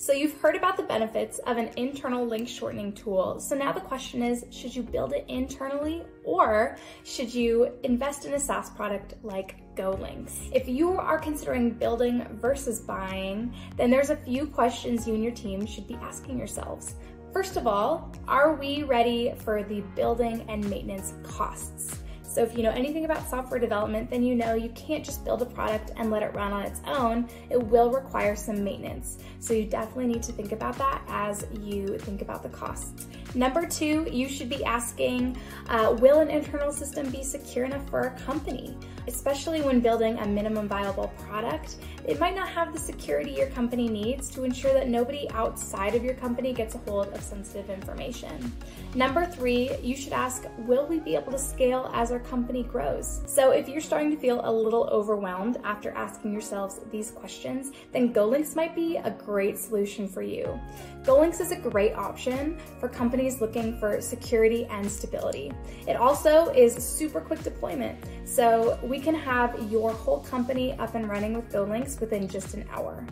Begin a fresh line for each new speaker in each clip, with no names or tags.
So you've heard about the benefits of an internal link shortening tool. So now the question is, should you build it internally or should you invest in a SaaS product like GoLinks? If you are considering building versus buying, then there's a few questions you and your team should be asking yourselves. First of all, are we ready for the building and maintenance costs? So if you know anything about software development, then you know you can't just build a product and let it run on its own. It will require some maintenance. So you definitely need to think about that as you think about the costs. Number two, you should be asking, uh, will an internal system be secure enough for a company? Especially when building a minimum viable product, it might not have the security your company needs to ensure that nobody outside of your company gets a hold of sensitive information. Number three, you should ask, will we be able to scale as our company grows? So if you're starting to feel a little overwhelmed after asking yourselves these questions, then GoLinks might be a great solution for you. GoLinks is a great option for companies looking for security and stability. It also is super quick deployment. So we can have your whole company up and running with GoLinks within just an hour.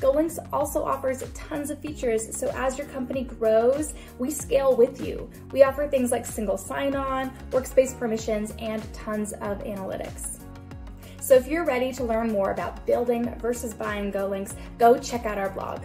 GoLinks also offers tons of features, so as your company grows, we scale with you. We offer things like single sign-on, workspace permissions, and tons of analytics. So if you're ready to learn more about building versus buying GoLinks, go check out our blog.